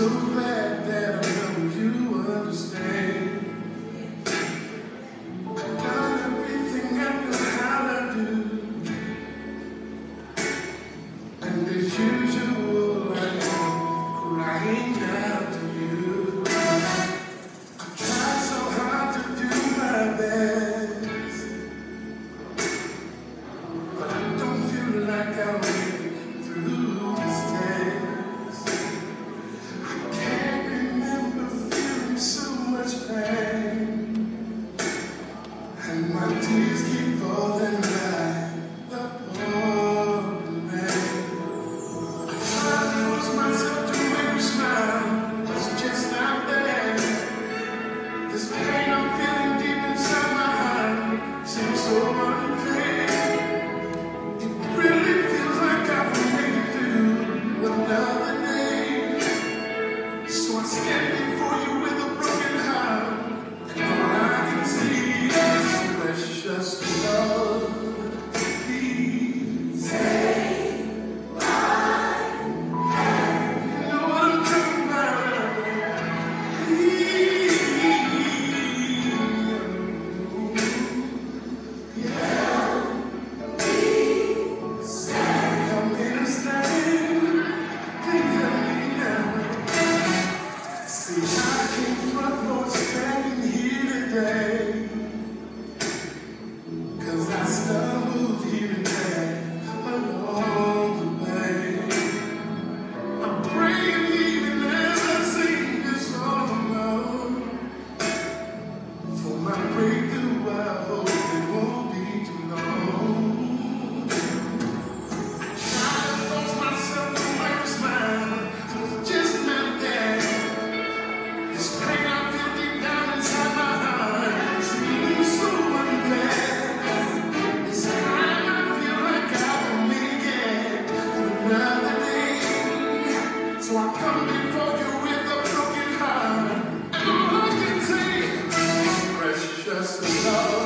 so bad. This pain. See, I can't front nor standing here today. So I'm for you with a broken heart. And I precious love.